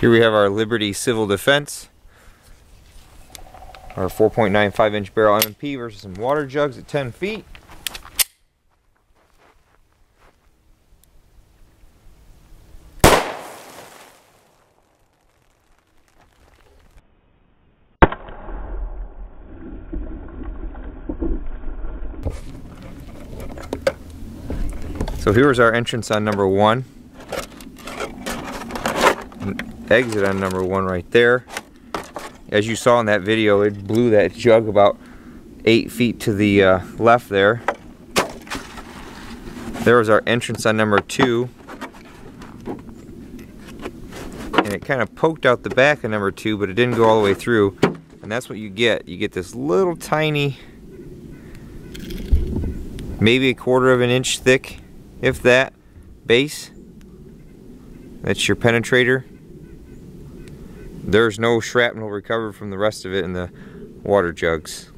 Here we have our Liberty Civil Defense. Our 4.95 inch barrel M&P versus some water jugs at 10 feet. So here's our entrance on number one. Exit on number one right there. As you saw in that video, it blew that jug about eight feet to the uh, left there. There was our entrance on number two. And it kind of poked out the back of number two, but it didn't go all the way through. And that's what you get. You get this little tiny, maybe a quarter of an inch thick, if that, base. That's your penetrator. There's no shrapnel recovered from the rest of it in the water jugs.